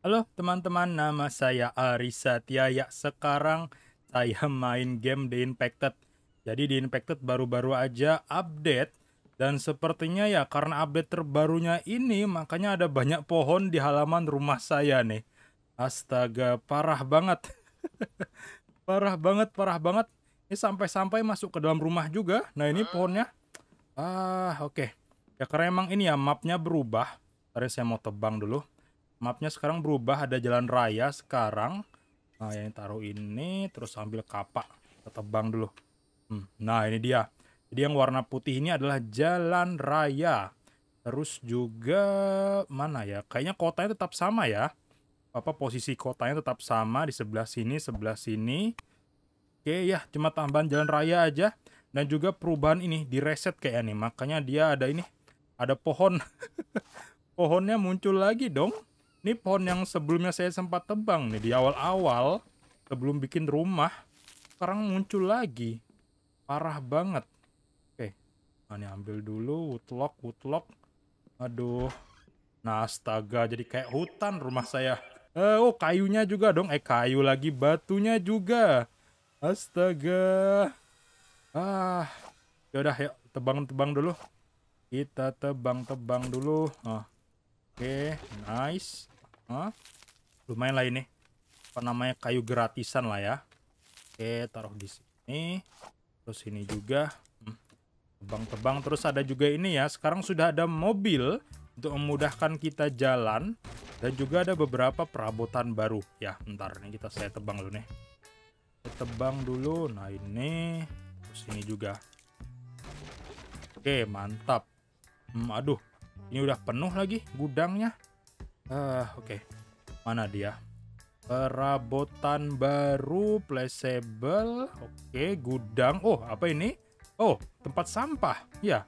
Halo teman-teman, nama saya Ari Satya. Ya, sekarang saya main game The Infected. Jadi The Infected baru-baru aja update dan sepertinya ya karena update terbarunya ini makanya ada banyak pohon di halaman rumah saya nih. Astaga, parah banget. parah banget, parah banget. Ini sampai-sampai masuk ke dalam rumah juga. Nah, ini pohonnya. Ah, oke. Ya karena emang ini ya mapnya berubah. Tadi saya mau tebang dulu mapnya sekarang berubah ada jalan raya sekarang. Nah yang taruh ini terus ambil kapak kita tebang dulu. Hmm, nah ini dia. Jadi yang warna putih ini adalah jalan raya. Terus juga mana ya? Kayaknya kotanya tetap sama ya. Apa posisi kotanya tetap sama di sebelah sini sebelah sini. Oke ya cuma tambahan jalan raya aja. Dan juga perubahan ini di reset kayak nih. Makanya dia ada ini ada pohon. Pohonnya muncul lagi dong ini pohon yang sebelumnya saya sempat tebang nih di awal-awal sebelum bikin rumah. Sekarang muncul lagi. Parah banget. Oke. Nah, ini ambil dulu woodlock, woodlock. Aduh. Nah, astaga jadi kayak hutan rumah saya. Eh, oh, kayunya juga dong. Eh, kayu lagi, batunya juga. Astaga. Ah. Yaudah, yuk tebang-tebang dulu. Kita tebang-tebang dulu. Ah. Oke, nice. Lumayan lah ini. Apa namanya kayu gratisan lah ya. Oke, taruh di sini. Terus ini juga. Hmm. Tebang-tebang. Terus ada juga ini ya. Sekarang sudah ada mobil untuk memudahkan kita jalan. Dan juga ada beberapa perabotan baru. Ya, ntar nih kita saya tebang dulu nih. Kita tebang dulu. Nah ini. Terus ini juga. Oke, mantap. Hmm, aduh, ini udah penuh lagi gudangnya. Uh, Oke, okay. mana dia? Perabotan baru, flexible. Oke, okay, gudang. Oh, apa ini? Oh, tempat sampah. Ya.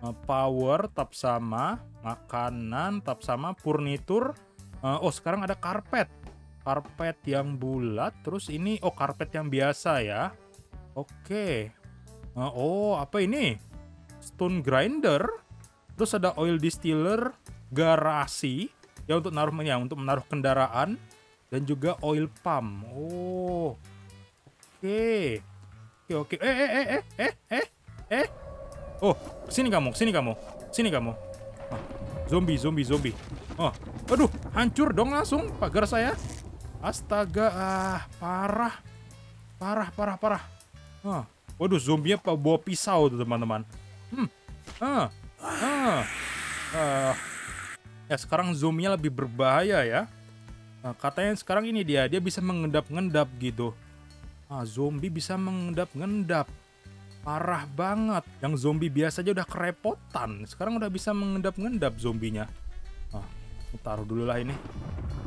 Uh, power tetap sama, makanan tetap sama, furnitur. Uh, oh, sekarang ada karpet. Karpet yang bulat, terus ini oh karpet yang biasa ya. Oke. Okay. Uh, oh, apa ini? Stone grinder. Terus ada oil distiller, garasi, ya untuk naruh ya untuk menaruh kendaraan dan juga oil pump. Oh. Oke. Oke oke. Eh eh eh eh eh eh eh. Oh, sini kamu, sini kamu. Sini kamu. Oh, zombie, zombie, zombie. Oh, aduh, hancur dong langsung pagar saya. Astaga, ah, parah. Parah, parah, parah. Oh, waduh, zombinya bawa pisau tuh, teman-teman. Hmm. Ah. Ah. Ah. Ya sekarang zoomnya lebih berbahaya ya. Nah, katanya sekarang ini dia, dia bisa mengendap-ngendap gitu. Ah, zombie bisa mengendap-ngendap. Parah banget. Yang zombie biasa aja udah kerepotan. Sekarang udah bisa mengendap-ngendap zombinya. Ah, taruh dulu lah ini.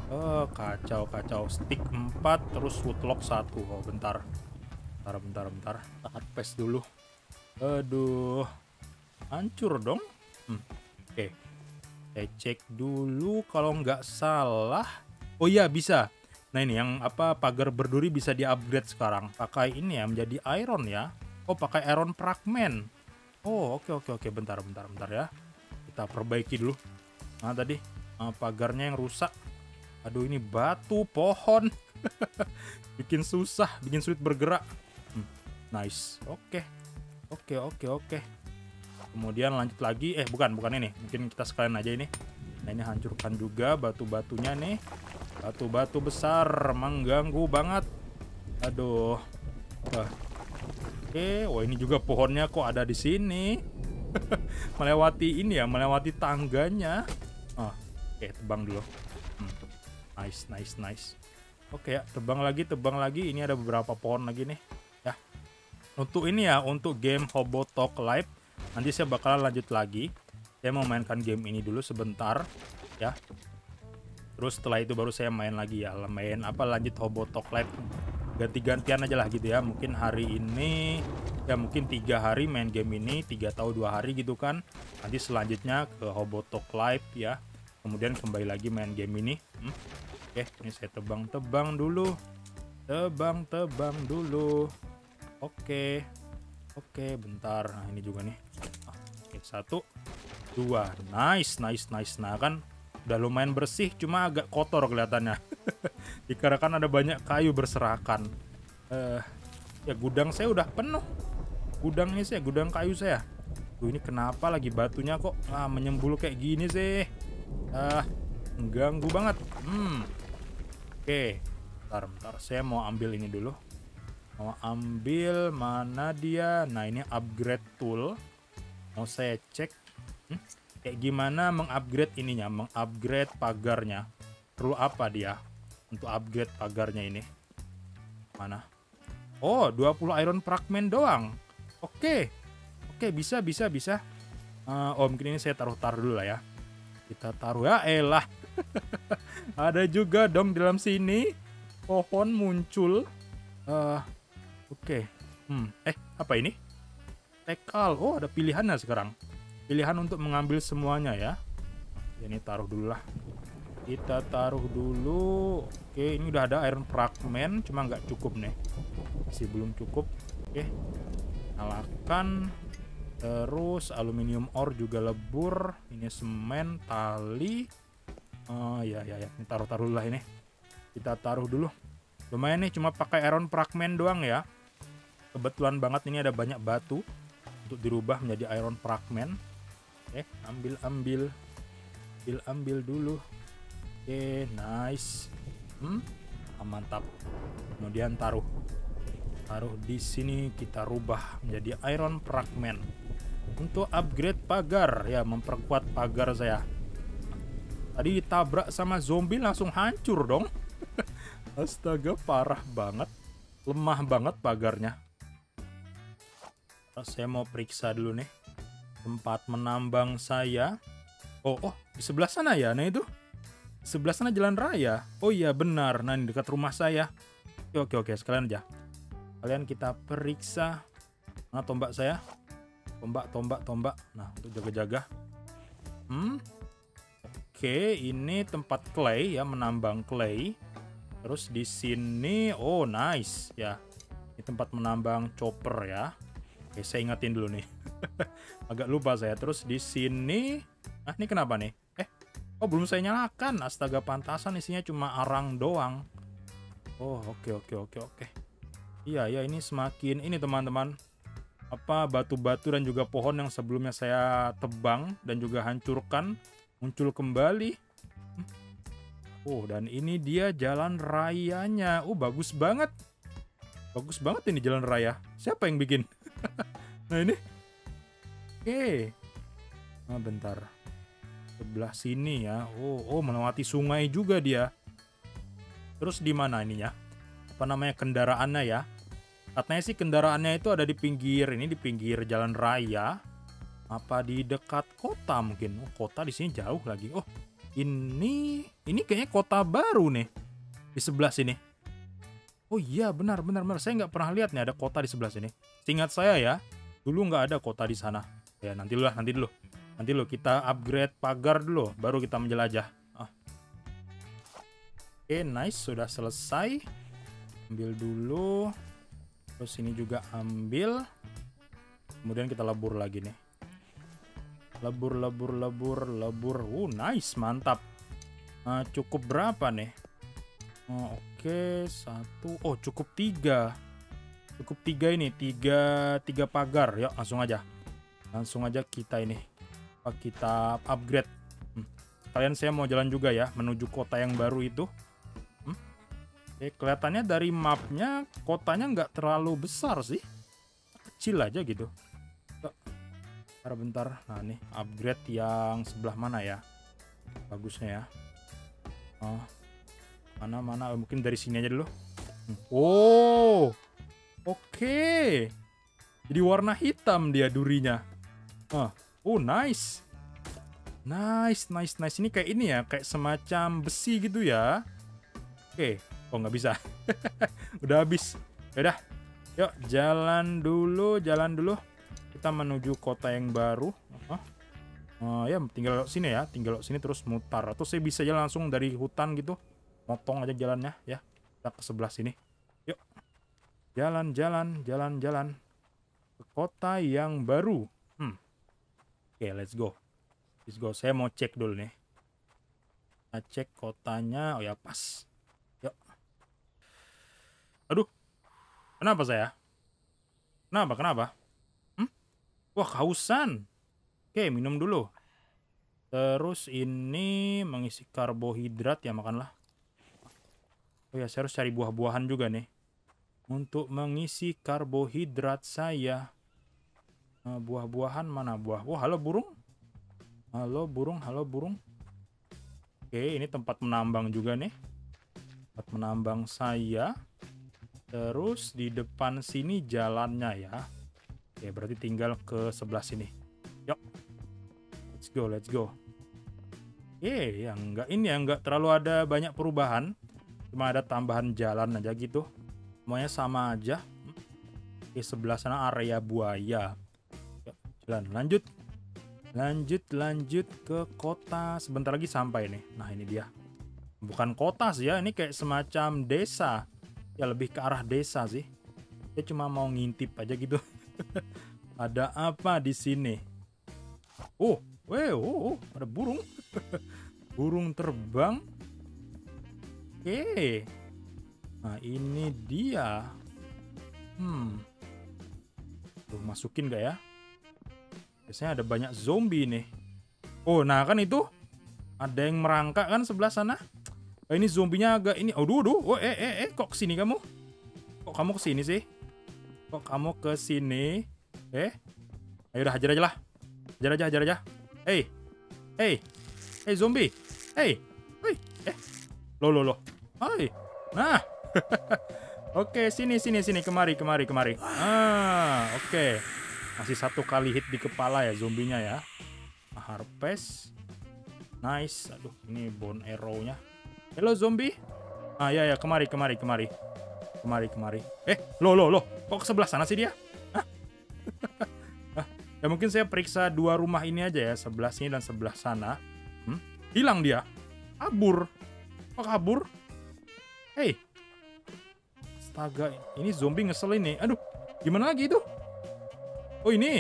Oh, kacau, kacau. Stick 4, terus woodlock 1. Oh, bentar. Bentar, bentar, bentar. Tahan paste dulu. Aduh. Hancur dong. Hmm. Oke. Okay. Saya cek dulu kalau nggak salah. Oh iya bisa. Nah ini yang apa pagar berduri bisa di-upgrade sekarang. Pakai ini ya menjadi iron ya. Oh pakai iron fragment. Oh oke oke oke bentar bentar bentar ya. Kita perbaiki dulu. Nah tadi uh, pagarnya yang rusak. Aduh ini batu pohon. bikin susah, bikin sulit bergerak. Hmm, nice. Oke. Oke oke oke kemudian lanjut lagi eh bukan bukan ini. Mungkin kita sekalian aja ini. Nah ini hancurkan juga batu-batunya nih. Batu-batu besar mengganggu banget. Aduh. Wah. oke wah ini juga pohonnya kok ada di sini. Melewati ini ya melewati tangganya. Oh, oke tebang dulu. Hmm. nice nice nice. Oke ya tebang lagi tebang lagi. Ini ada beberapa pohon lagi nih. Ya. Untuk ini ya untuk game Hobo Talk Live Nanti saya bakalan lanjut lagi. Saya mau mainkan game ini dulu sebentar, ya. Terus setelah itu baru saya main lagi ya, main apa lanjut Hobo Talk Live. Ganti-gantian aja lah gitu ya. Mungkin hari ini ya mungkin tiga hari main game ini, tiga atau dua hari gitu kan. Nanti selanjutnya ke Hobo Talk Live ya. Kemudian kembali lagi main game ini. Hmm. Oke, ini saya tebang-tebang dulu. Tebang-tebang dulu. Oke. Oke, bentar. Nah, ini juga nih. Ah, oke, satu, dua. Nice, nice, nice. Nah, kan udah lumayan bersih, cuma agak kotor kelihatannya. Dikarenakan ada banyak kayu berserakan. Eh, ya gudang saya udah penuh. Gudangnya saya, gudang kayu saya. Tuh ini kenapa lagi batunya kok ah, menyembul kayak gini sih? Ah, mengganggu banget. Hmm. Oke, bentar, bentar. Saya mau ambil ini dulu. Mau ambil mana dia? Nah ini upgrade tool. Mau saya cek. Hmm? Kayak gimana mengupgrade ininya, mengupgrade pagarnya. Perlu apa dia untuk upgrade pagarnya ini? Mana? Oh, 20 iron fragment doang. Oke. Oke, bisa, bisa, bisa. Uh, oh, mungkin ini saya taruh-taruh dulu lah ya. Kita taruh ya, elah. Ada juga dong dalam sini. Pohon muncul. Uh, Oke. Hmm, eh, apa ini? Tekal. Oh, ada pilihannya sekarang. Pilihan untuk mengambil semuanya ya. Ini taruh dulu lah. Kita taruh dulu. Oke ini udah ada iron fragment cuma nggak cukup nih. Masih belum cukup. Oke nyalakan. Terus aluminium ore juga lebur. Ini semen tali. Oh ya ya ya. Ini taruh taruh lah ini. Kita taruh dulu. Lumayan nih cuma pakai iron fragment doang ya kebetulan banget ini ada banyak batu untuk dirubah menjadi iron fragment. Eh ambil ambil. Ambil ambil dulu. Oke okay, nice. Hmm ah, mantap. Kemudian taruh taruh di sini kita rubah menjadi iron fragment. Untuk upgrade pagar ya memperkuat pagar saya. Tadi ditabrak sama zombie langsung hancur dong. Astaga parah banget. Lemah banget pagarnya saya mau periksa dulu nih tempat menambang saya. Oh, oh, di sebelah sana ya. Nah itu. Sebelah sana jalan raya. Oh iya, benar. Nah, ini dekat rumah saya. Oke, oke, oke. Sekalian aja. Kalian kita periksa. Mana tombak saya? Tombak, tombak, tombak. Nah, untuk jaga-jaga. Hmm. Oke, ini tempat clay ya, menambang clay. Terus di sini, oh nice ya. Ini tempat menambang chopper ya. Oke, saya ingetin dulu nih. Agak lupa saya. Terus di sini, ah ini kenapa nih? Eh, oh belum saya nyalakan. Astaga pantasan isinya cuma arang doang. Oh oke oke oke oke. Iya ya ini semakin ini teman-teman. Apa batu-batu dan juga pohon yang sebelumnya saya tebang dan juga hancurkan muncul kembali. Hmm. Oh dan ini dia jalan rayanya. Oh bagus banget. Bagus banget ini jalan raya. Siapa yang bikin? Nah ini. Oke. Nah bentar. Sebelah sini ya. Oh, oh melewati sungai juga dia. Terus di mana ininya? Apa namanya kendaraannya ya? Katanya sih kendaraannya itu ada di pinggir ini di pinggir jalan raya. Apa di dekat kota mungkin? Oh, kota di sini jauh lagi. Oh, ini ini kayaknya kota baru nih di sebelah sini. Oh iya benar benar benar saya nggak pernah lihat nih ada kota di sebelah sini. Ingat saya ya dulu nggak ada kota di sana. Ya nanti lah nanti dulu nanti dulu kita upgrade pagar dulu baru kita menjelajah. Ah. Oke nice sudah selesai. Ambil dulu. Terus ini juga ambil. Kemudian kita lebur lagi nih. Lebur lebur lebur lebur. Uh nice mantap. Nah, cukup berapa nih? Oh, Oke, satu. Oh, cukup tiga. Cukup tiga ini, tiga, tiga pagar. Ya, langsung aja. Langsung aja kita ini. Kita upgrade. Hmm. Kalian saya mau jalan juga ya, menuju kota yang baru itu. Hmm. Oke, kelihatannya dari mapnya, kotanya nggak terlalu besar sih. Kecil aja gitu. Bentar, bentar. Nah, nih, upgrade yang sebelah mana ya? Bagusnya ya. Oh, Mana mana oh, mungkin dari sini aja dulu. Hmm. Oh. Oke. Jadi warna hitam dia durinya. Oh, oh nice. Nice, nice, nice. Ini kayak ini ya, kayak semacam besi gitu ya. Oke, oh nggak bisa. Udah habis. Udah. Yuk, jalan dulu, jalan dulu. Kita menuju kota yang baru. Oh, ya tinggal sini ya, tinggal sini terus mutar. Atau saya bisa jalan langsung dari hutan gitu motong aja jalannya ya kita ke sebelah sini yuk jalan jalan jalan jalan ke kota yang baru hmm. oke okay, let's go let's go saya mau cek dulu nih Kita cek kotanya. Oh ya pas. Yuk. Aduh. Kenapa saya? Kenapa? Kenapa? Hmm? Wah, kehausan. Oke, minum dulu. Terus ini mengisi karbohidrat ya makanlah. Oh ya, saya harus cari buah-buahan juga nih. Untuk mengisi karbohidrat saya. Nah, buah-buahan mana buah? Wah, halo burung. Halo burung, halo burung. Oke, ini tempat menambang juga nih. Tempat menambang saya. Terus di depan sini jalannya ya. Oke, berarti tinggal ke sebelah sini. Yuk. Let's go, let's go. Oke, yang enggak ini ya enggak terlalu ada banyak perubahan. Cuma ada tambahan jalan aja gitu. Semuanya sama aja. Oke, sebelah sana area buaya. Yuk, jalan, lanjut. Lanjut, lanjut ke kota. Sebentar lagi sampai nih. Nah, ini dia. Bukan kota sih ya, ini kayak semacam desa ya lebih ke arah desa sih. Saya cuma mau ngintip aja gitu. ada apa di sini? Oh, weh, oh, oh, ada burung. burung terbang. Oke. Nah, ini dia. Hmm. Tuh, masukin gak ya? Biasanya ada banyak zombie nih. Oh, nah kan itu ada yang merangkak kan sebelah sana. Oh, ini zombinya agak ini. Aduh, aduh. Oh, eh, eh, eh. Kok ke sini kamu? Kok kamu ke sini sih? Kok kamu ke sini? Eh? Ayo udah, hajar aja lah. Hajar aja, hajar aja. Hey. Hey. Hey, zombie. Hey. Hey. Eh. Loh, loh, loh. Hai. Nah. oke, sini, sini, sini. Kemari, kemari, kemari. Ah, oke. Masih satu kali hit di kepala ya zombinya ya. Harpes. Nice. Aduh, ini bone arrow-nya. Halo zombie. Ah ya ya kemari kemari kemari. Kemari kemari. Eh, lo lo lo. Kok ke sebelah sana sih dia? Ya mungkin saya periksa dua rumah ini aja ya, sebelah sini dan sebelah sana. Hmm? Hilang dia. Kabur. Kok kabur? Hei. Astaga, ini zombie ngesel ini. Aduh, gimana lagi itu? Oh ini.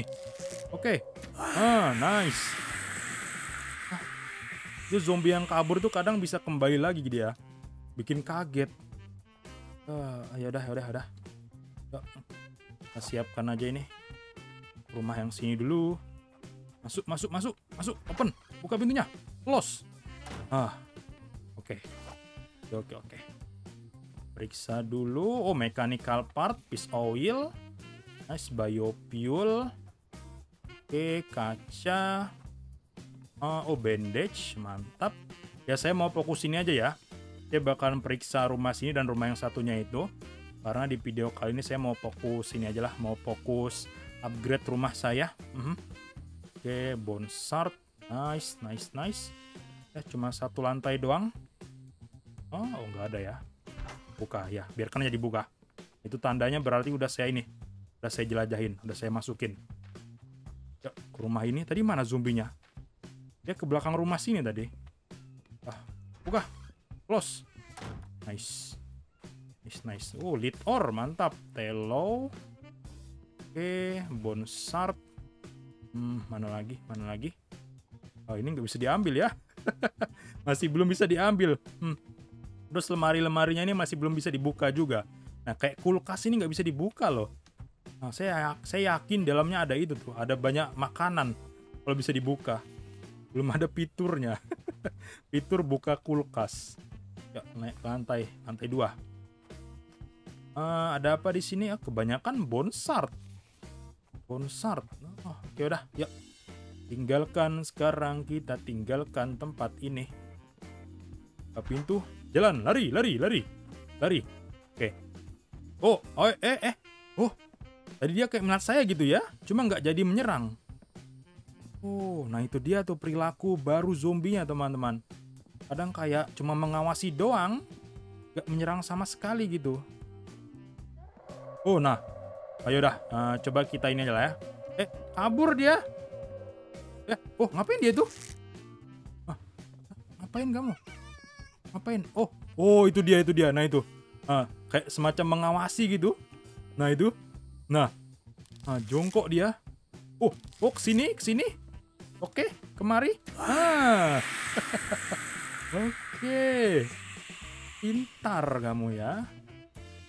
Oke. Okay. Ah, nice. Itu zombie yang kabur tuh kadang bisa kembali lagi dia. Bikin kaget. Uh, ya udah, ya udah, udah. Kita siapkan aja ini. Rumah yang sini dulu. Masuk, masuk, masuk, masuk. Open. Buka pintunya. Close. Ah. Oke. Okay. Oke, oke, oke. Periksa dulu. Oh, mechanical part, piece oil. Nice biofuel. Oke, kaca. Uh, oh bandage, mantap. Ya saya mau fokus ini aja ya. Saya bakalan periksa rumah sini dan rumah yang satunya itu. Karena di video kali ini saya mau fokus ini aja lah, mau fokus upgrade rumah saya. Mhm. -huh. Oke, bonsard, nice, nice, nice. Ya cuma satu lantai doang. Oh, oh nggak ada ya. Buka ya, biarkan aja dibuka. Itu tandanya berarti udah saya ini, udah saya jelajahin, udah saya masukin. Ya, ke rumah ini tadi mana zombinya? Dia ke belakang rumah sini tadi. Ah, buka. Close. Nice. Nice, nice. Oh, lead or. Mantap. Telo. Oke, bonsard. Hmm, mana lagi? Mana lagi? Oh, ini nggak bisa diambil ya. masih belum bisa diambil. Hmm. Terus lemari-lemarinya ini masih belum bisa dibuka juga. Nah, kayak kulkas ini nggak bisa dibuka loh. Nah, saya saya yakin dalamnya ada itu tuh, ada banyak makanan kalau bisa dibuka. Belum ada fiturnya. Fitur buka kulkas. Ya naik ke lantai lantai dua. Uh, ada apa di sini? Ya kebanyakan bonsard. Bonsard. Oh, oke udah ya. Tinggalkan sekarang. Kita tinggalkan tempat ini. Pintu jalan lari lari lari lari oke oh oh eh eh oh tadi dia kayak melihat saya gitu ya cuma nggak jadi menyerang Oh, nah itu dia tuh perilaku baru zombinya teman-teman. Kadang kayak cuma mengawasi doang, gak menyerang sama sekali gitu. Oh, nah. Ayo dah, uh, coba kita ini aja lah ya. Eh, kabur dia. Eh, oh ngapain dia tuh? Ah, ngapain kamu? Ngapain? Oh, oh itu dia, itu dia. Nah itu. Uh, kayak semacam mengawasi gitu. Nah itu. Nah, nah jongkok dia. Oh, oh ke sini, ke sini. Oke, kemari. Ah. Oke. Pintar kamu ya.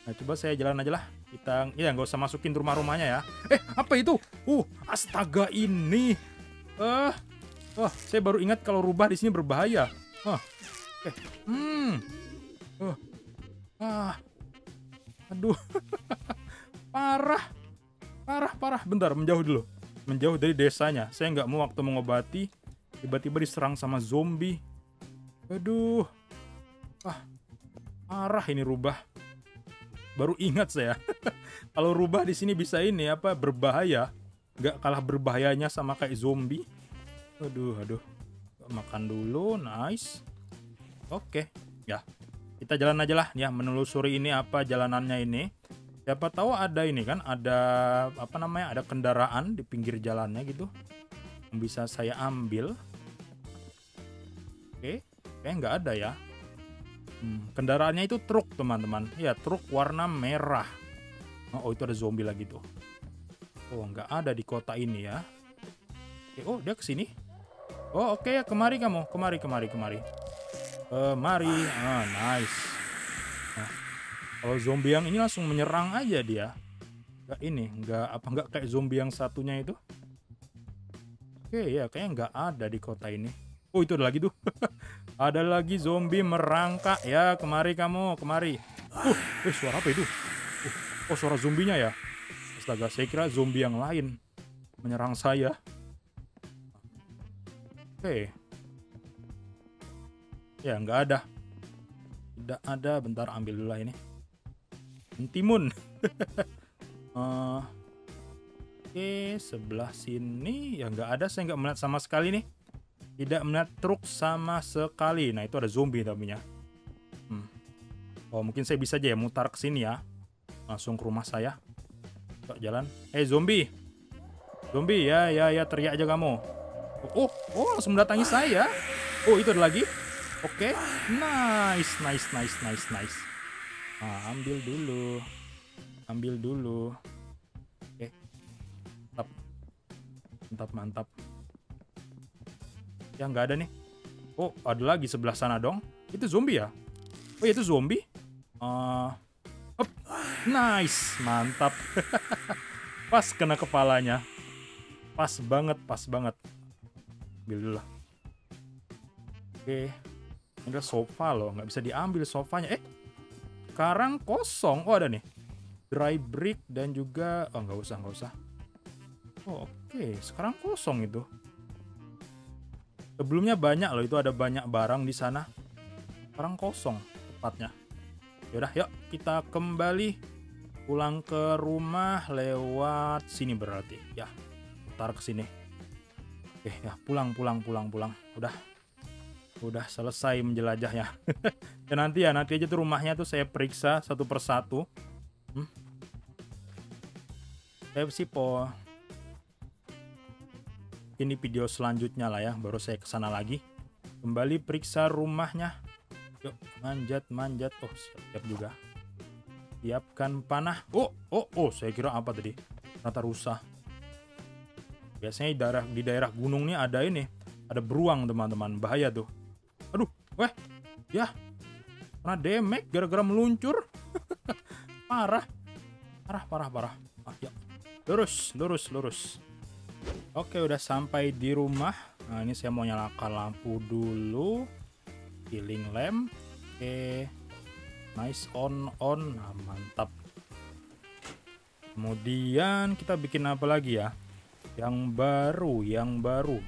Nah, coba saya jalan aja lah. Kita ya nggak usah masukin rumah-rumahnya ya. Eh, apa itu? Uh, astaga ini. Eh, uh, oh, saya baru ingat kalau rubah di sini berbahaya. Oh, Hmm. Uh. Ah. Aduh. parah. Parah, parah. Bentar, menjauh dulu. Menjauh dari desanya. Saya nggak mau waktu mengobati tiba-tiba diserang sama zombie. Aduh. Ah. Parah ini rubah baru ingat saya kalau rubah di sini bisa ini apa berbahaya nggak kalah berbahayanya sama kayak zombie aduh aduh makan dulu nice oke ya kita jalan aja lah ya menelusuri ini apa jalanannya ini siapa tahu ada ini kan ada apa namanya ada kendaraan di pinggir jalannya gitu yang bisa saya ambil oke kayak nggak ada ya Hmm, kendaraannya itu truk teman-teman. Ya truk warna merah. Oh, itu ada zombie lagi tuh. Oh nggak ada di kota ini ya. Oke, oh dia ke sini. Oh oke okay, ya kemari kamu, kemari kemari kemari. Kemari, ah nice. Nah, kalau zombie yang ini langsung menyerang aja dia. Gak ini, nggak apa nggak kayak zombie yang satunya itu. Oke ya, kayaknya nggak ada di kota ini. Oh itu ada lagi tuh. ada lagi zombie merangkak ya. Kemari kamu, kemari. Uh, eh suara apa itu? Uh, oh suara zombinya ya. Astaga, saya kira zombie yang lain menyerang saya. Oke. Okay. Ya nggak ada. Tidak ada. Bentar ambil dulu lah ini. Timun. uh, Oke, okay, sebelah sini ya nggak ada. Saya nggak melihat sama sekali nih. Tidak melihat truk sama sekali. Nah, itu ada zombie namanya. Hmm. Oh, mungkin saya bisa aja ya mutar ke sini ya. Langsung ke rumah saya. Yuk, jalan. Eh, hey, zombie. Zombie, ya, ya, ya, teriak aja kamu. Oh, oh, langsung mendatangi saya. Oh, itu ada lagi. Oke. Okay. Nice, nice, nice, nice, nice. Nah, ambil dulu. Ambil dulu. Oke. Okay. Mantap. Mantap, mantap. Ya nggak ada nih. Oh, ada lagi sebelah sana dong. Itu zombie ya? Oh, itu zombie. Uh, up. Nice, mantap. pas kena kepalanya. Pas banget, pas banget. Ambil dulu lah. Oke. Ini adalah sofa loh, nggak bisa diambil sofanya. Eh, sekarang kosong. Oh, ada nih. Dry brick dan juga... Oh, nggak usah, nggak usah. Oh, oke. Sekarang kosong itu. Sebelumnya banyak loh, itu ada banyak barang di sana. Sekarang kosong tempatnya. Yaudah, yuk kita kembali pulang ke rumah lewat sini berarti. Ya, putar ke sini. Oke, ya pulang, pulang, pulang, pulang. Udah, udah selesai menjelajahnya. ya nanti ya, nanti aja tuh rumahnya tuh saya periksa satu persatu. Hmm? Saya sih po ini video selanjutnya lah ya baru saya ke sana lagi. Kembali periksa rumahnya. Yuk manjat manjat. Oh siap, siap juga. Siapkan panah. Oh oh oh saya kira apa tadi? Ternyata rusak. Biasanya di daerah di daerah gunung nih ada ini ada beruang teman-teman. Bahaya tuh aduh weh ya karena demek gara-gara meluncur parah parah parah parah ah, ya lurus lurus lurus Oke, udah sampai di rumah. Nah, ini saya mau nyalakan lampu dulu. Healing lamp. Oke. Nice on on. Nah, mantap. Kemudian kita bikin apa lagi ya? Yang baru, yang baru.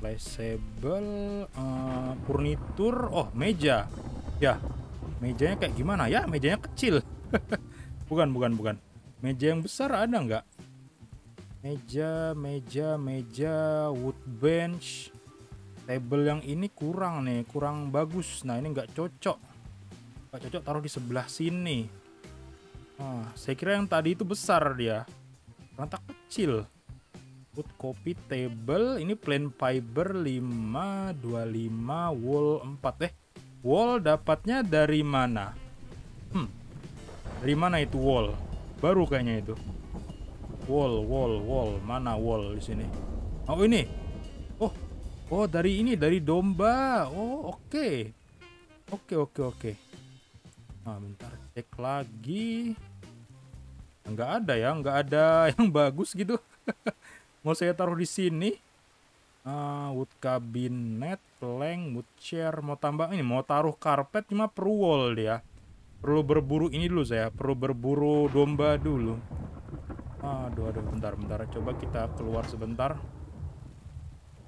Flexible uh, furniture. Oh, meja. Ya. Mejanya kayak gimana? Ya, mejanya kecil. bukan, bukan, bukan. Meja yang besar ada nggak? meja meja meja wood bench table yang ini kurang nih kurang bagus nah ini nggak cocok nggak cocok taruh di sebelah sini ah, saya kira yang tadi itu besar dia ternyata kecil wood copy table ini plain fiber 5 25 wall 4 eh wall dapatnya dari mana hmm dari mana itu wall baru kayaknya itu Wall, wall, wall. Mana wall di sini? Oh, ini. Oh. Oh, dari ini, dari domba. Oh, oke. Okay. Oke, oke, oke. Nah, bentar cek lagi. Nggak ada ya, nggak ada yang bagus gitu. Mau saya taruh di sini. Uh, wood cabinet, plank, wood chair, mau tambah ini, mau taruh karpet cuma perlu wall dia. Perlu berburu ini dulu saya, perlu berburu domba dulu. Aduh, aduh, bentar, bentar. Coba kita keluar sebentar.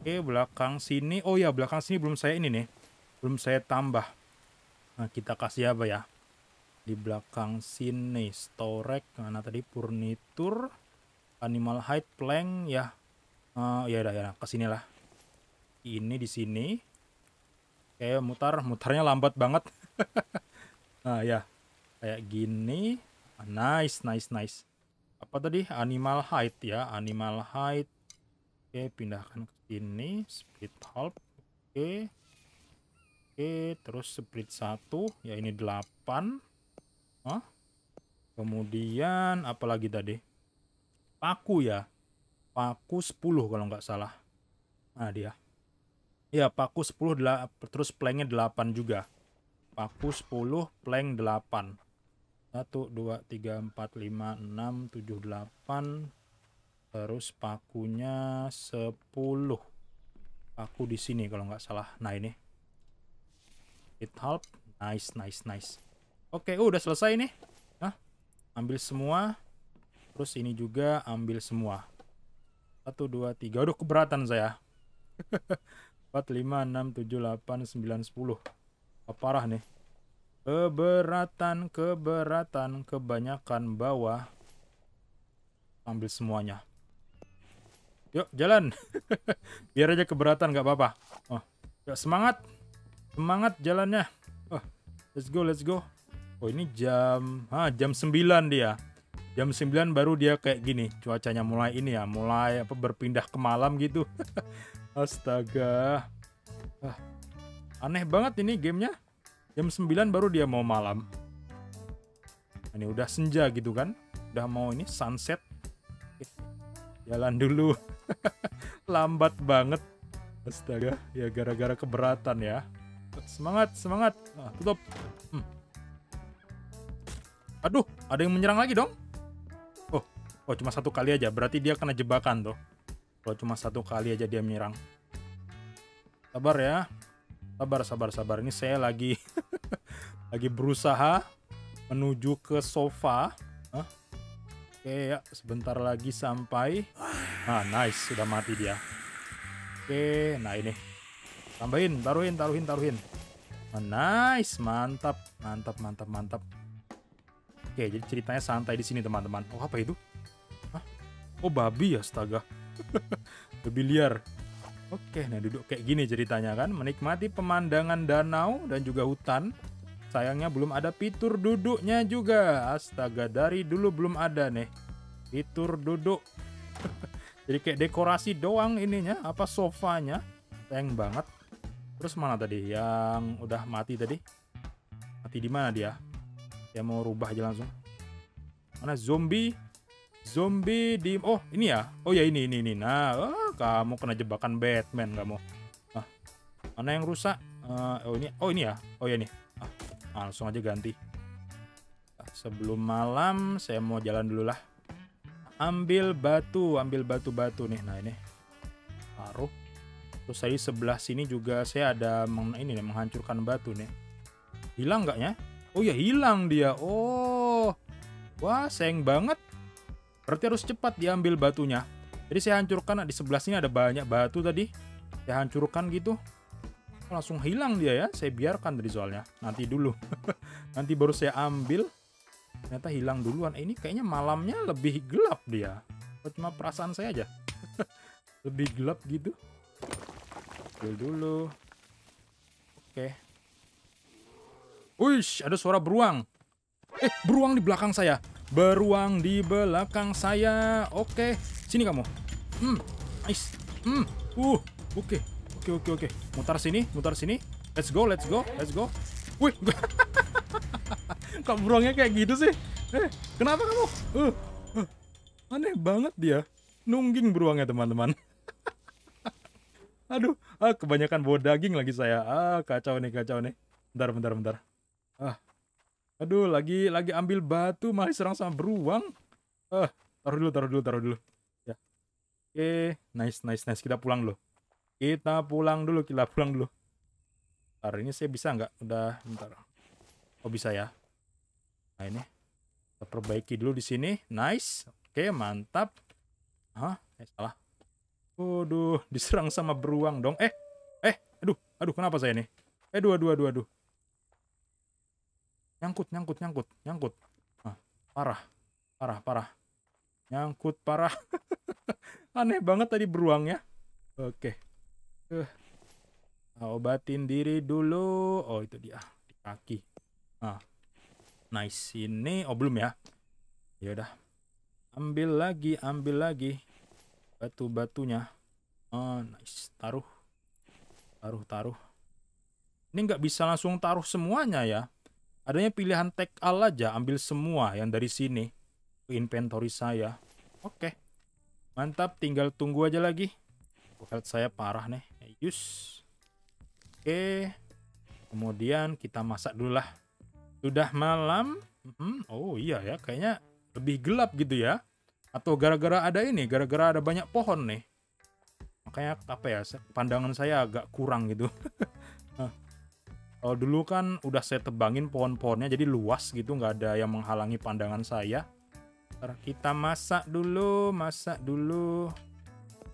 Oke, belakang sini. Oh ya, belakang sini belum saya ini nih. Belum saya tambah. Nah, kita kasih apa ya? Di belakang sini, storage, mana tadi furniture, animal hide, plank, ya. Uh, ya udah ya, ke sini lah. Ini di sini. Kayak mutar, mutarnya lambat banget. nah, ya. Kayak gini. Nice, nice, nice apa tadi animal height ya animal height oke pindahkan ke sini split half oke oke terus split satu ya ini 8 Hah? kemudian apa lagi tadi paku ya. Paku 10 kalau nggak salah. Nah dia? Ya paku 10 terus planknya 8 juga. Paku 10 plank 8 1, 2, 3, 4, 5, 6, 7, 8 terus pakunya 10 paku di sini kalau nggak salah. Nah ini. It help nice nice nice. Oke uh, udah selesai nih. Nah ambil semua terus ini juga ambil semua 1, 2, 3 aduh keberatan saya 4, 5, 6, 7, 8, 9, 10 oh, parah nih Keberatan, keberatan, kebanyakan bawah. Ambil semuanya. Yuk, jalan. Biar aja keberatan, nggak apa-apa. Oh, yuk, semangat. Semangat jalannya. Oh, let's go, let's go. Oh, ini jam... Ah, jam 9 dia. Jam 9 baru dia kayak gini. Cuacanya mulai ini ya, mulai apa berpindah ke malam gitu. Astaga. Ah, aneh banget ini gamenya. Jam 9 baru dia mau malam. Ini udah senja gitu kan. Udah mau ini sunset. Oke. Jalan dulu. Lambat banget. Astaga, ya gara-gara keberatan ya. Semangat, semangat. Nah, tutup. Hmm. Aduh, ada yang menyerang lagi dong. Oh, cuma satu kali aja. Berarti dia kena jebakan tuh. Kalau cuma satu kali aja dia menyerang. Sabar ya. Sabar, sabar, sabar. Ini saya lagi lagi berusaha menuju ke sofa. Hah? Oke ya, sebentar lagi sampai. Ah, nice, sudah mati dia. Oke, nah ini. Tambahin, taruhin, taruhin, taruhin. Ah, nice, mantap, mantap, mantap, mantap. Oke, jadi ceritanya santai di sini teman-teman. Oh, apa itu? Oh, babi ya, astaga. Lebih liar. Oke, nah duduk kayak gini ceritanya kan, menikmati pemandangan danau dan juga hutan. Sayangnya belum ada fitur duduknya juga. Astaga, dari dulu belum ada nih. Fitur duduk. Jadi kayak dekorasi doang ininya, apa sofanya. Sayang banget. Terus mana tadi yang udah mati tadi? Mati di mana dia? Ya mau rubah aja langsung. Mana zombie? Zombie di Oh, ini ya. Oh ya ini ini ini. Nah, oh, kamu kena jebakan Batman kamu. Ah, mana yang rusak? Uh, oh ini, oh ini ya. Oh ya nih. Ah, langsung aja ganti. Ah, sebelum malam, saya mau jalan dulu lah. Ambil batu, ambil batu-batu nih. Nah ini, taruh. Terus saya sebelah sini juga saya ada meng, ini nih menghancurkan batu nih. Hilang nggak ya? Oh ya hilang dia. Oh, wah sayang banget. Berarti harus cepat diambil batunya. Jadi saya hancurkan di sebelah sini ada banyak batu tadi. Saya hancurkan gitu. Langsung hilang dia ya. Saya biarkan tadi soalnya. Nanti dulu. Nanti baru saya ambil. Ternyata hilang duluan. Eh, ini kayaknya malamnya lebih gelap dia. Cuma perasaan saya aja. lebih gelap gitu. Ambil dulu. Oke. Wish, ada suara beruang. Eh, beruang di belakang saya. Beruang di belakang saya. Oke, sini kamu. Hmm, nice. Hmm, uh, oke. Okay. Oke, okay, oke, okay, oke. Mutar sini, mutar sini. Let's go, let's go, let's go. Wih, kok beruangnya kayak gitu sih? Eh, kenapa kamu? Uh, uh, aneh banget dia. Nungging beruangnya, teman-teman. Aduh, ah, kebanyakan bawa daging lagi saya. Ah, kacau nih, kacau nih. Bentar, bentar, bentar. Aduh, lagi lagi ambil batu malah serang sama beruang. Ah, taruh dulu, taruh dulu, taruh dulu. Ya. Oke, nice, nice, nice. Kita pulang dulu. Kita pulang dulu, kita pulang dulu. Ntar ini saya bisa nggak? Udah, bentar. Oh bisa ya. Nah ini kita perbaiki dulu di sini. Nice. Oke, mantap. Hah? Eh, salah. Waduh, diserang sama beruang dong. Eh, eh, aduh, aduh, kenapa saya ini? Aduh, aduh, aduh, aduh. Nyangkut, nyangkut, nyangkut, nyangkut. Ah, parah, parah, parah. Nyangkut, parah. Aneh banget tadi beruangnya. Oke. Uh. Obatin diri dulu. Oh, itu dia. Di kaki. Ah. Nice. Ini, oh belum ya. Ya udah. Ambil lagi, ambil lagi. Batu-batunya. Oh, nice. Taruh. Taruh, taruh. Ini nggak bisa langsung taruh semuanya ya adanya pilihan tag all aja ambil semua yang dari sini. Ke inventory saya. Oke. Mantap tinggal tunggu aja lagi. Health saya parah nih. Yus. Oke. Kemudian kita masak dulu lah. Sudah malam. Hmm, oh iya ya kayaknya lebih gelap gitu ya. Atau gara-gara ada ini gara-gara ada banyak pohon nih. Makanya apa ya pandangan saya agak kurang gitu Kalau dulu kan udah saya tebangin pohon-pohonnya jadi luas gitu, nggak ada yang menghalangi pandangan saya. Ntar kita masak dulu, masak dulu.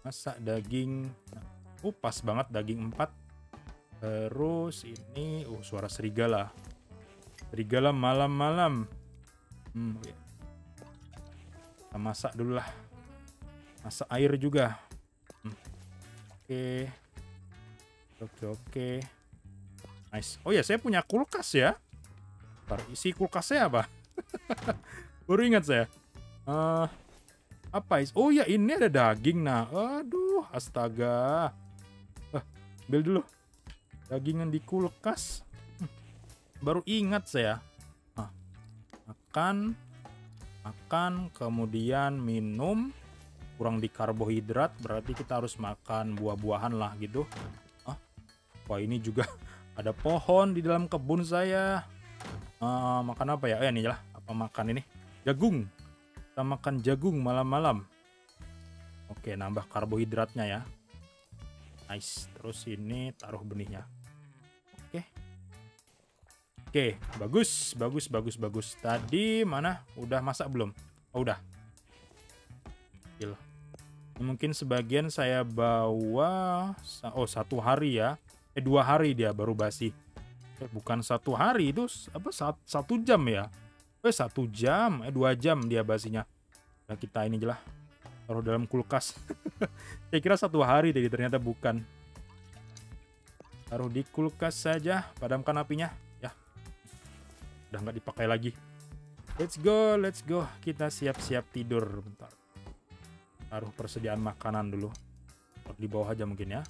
Masak daging. Nah, uh, pas banget daging 4. Terus ini, uh, suara serigala. Serigala malam-malam. Hmm, okay. Kita masak dulu lah. Masak air juga. Hmm. Oke. Oke, oke. Nice. Oh ya, saya punya kulkas ya. Ntar isi kulkasnya apa? Baru ingat saya. Uh, apa is? Oh ya, ini ada daging nah. Aduh, astaga. Uh, ambil dulu. Dagingan di kulkas. Hmm. Baru ingat saya. Uh, makan, makan, kemudian minum. Kurang di karbohidrat, berarti kita harus makan buah-buahan lah gitu. Uh, wah ini juga ada pohon di dalam kebun saya. Uh, makan apa ya? Eh ini lah apa makan ini? Jagung. Kita makan jagung malam-malam. Oke nambah karbohidratnya ya. Nice. Terus ini taruh benihnya. Oke. Oke bagus bagus bagus bagus. Tadi mana? Udah masak belum? Oh, udah. Mungkin sebagian saya bawa oh satu hari ya eh dua hari dia baru basi. Eh bukan satu hari itu apa satu, jam ya? Eh satu jam eh dua jam dia basinya. Nah kita ini jelas taruh dalam kulkas. Saya kira satu hari jadi ternyata bukan. Taruh di kulkas saja padamkan apinya ya. Udah nggak dipakai lagi. Let's go let's go. Kita siap-siap tidur bentar. Taruh persediaan makanan dulu. Di bawah aja mungkin ya.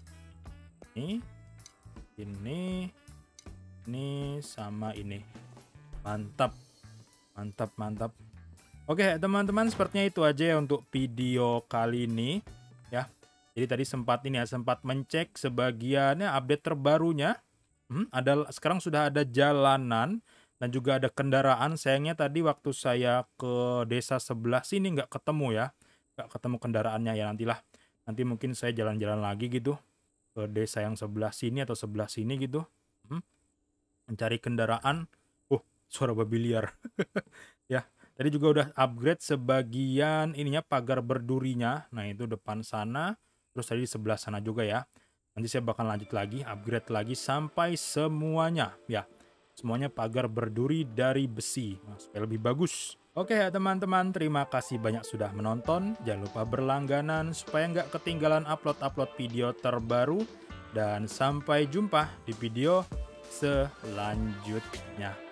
Ini ini ini sama ini. Mantap mantap mantap. Oke teman-teman sepertinya itu aja ya untuk video kali ini ya. Jadi tadi sempat ini ya sempat mencek sebagiannya update terbarunya. Hmm, ada sekarang sudah ada jalanan dan juga ada kendaraan. Sayangnya tadi waktu saya ke desa sebelah sini nggak ketemu ya. Nggak ketemu kendaraannya ya nantilah. Nanti mungkin saya jalan-jalan lagi gitu ke desa yang sebelah sini atau sebelah sini gitu hmm? mencari kendaraan. Oh suara babi liar. Ya tadi juga udah upgrade sebagian ininya pagar berdurinya. Nah itu depan sana terus tadi di sebelah sana juga ya. Nanti saya bakal lanjut lagi upgrade lagi sampai semuanya. Ya semuanya pagar berduri dari besi nah, supaya lebih bagus Oke ya teman-teman, terima kasih banyak sudah menonton. Jangan lupa berlangganan supaya nggak ketinggalan upload-upload video terbaru. Dan sampai jumpa di video selanjutnya.